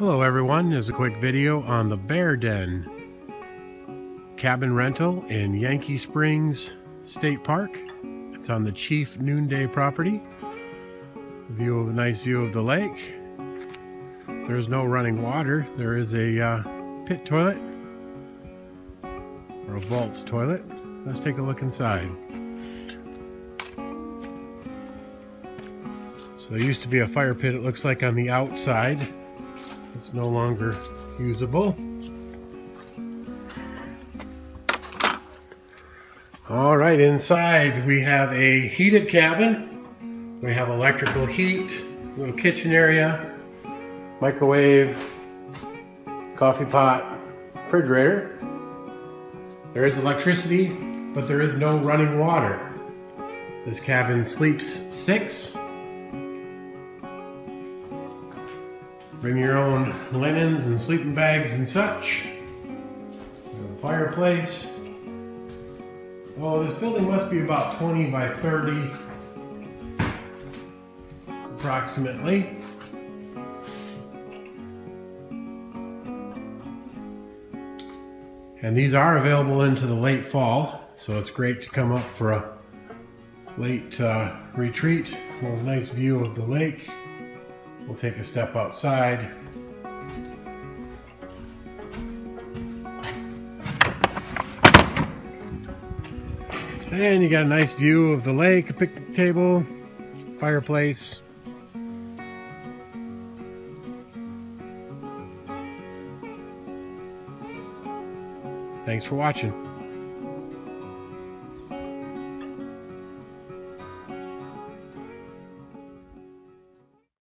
Hello everyone, here's a quick video on the Bear Den cabin rental in Yankee Springs State Park. It's on the Chief Noonday property. View of a nice view of the lake. There's no running water. There is a uh, pit toilet or a vault toilet. Let's take a look inside. So there used to be a fire pit, it looks like on the outside. It's no longer usable. All right, inside we have a heated cabin. We have electrical heat, little kitchen area, microwave, coffee pot, refrigerator. There is electricity, but there is no running water. This cabin sleeps six. Bring your own linens and sleeping bags and such. Fireplace. Oh, this building must be about 20 by 30 approximately. And these are available into the late fall, so it's great to come up for a late uh, retreat. A nice view of the lake. We'll take a step outside. And you got a nice view of the lake, a picnic table, fireplace. Thanks for watching.